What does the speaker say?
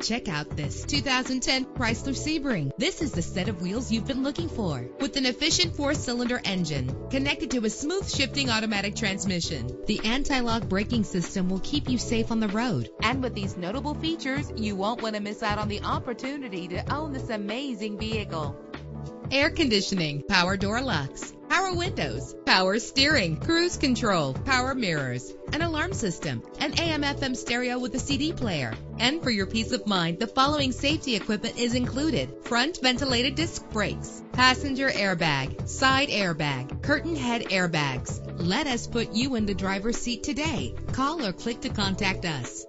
Check out this 2010 Chrysler Sebring. This is the set of wheels you've been looking for with an efficient four-cylinder engine connected to a smooth shifting automatic transmission. The anti-lock braking system will keep you safe on the road. And with these notable features, you won't want to miss out on the opportunity to own this amazing vehicle. Air conditioning, power door locks, power windows, power steering, cruise control, power mirrors, an alarm system, an AM FM stereo with a CD player. And for your peace of mind, the following safety equipment is included. Front ventilated disc brakes, passenger airbag, side airbag, curtain head airbags. Let us put you in the driver's seat today. Call or click to contact us.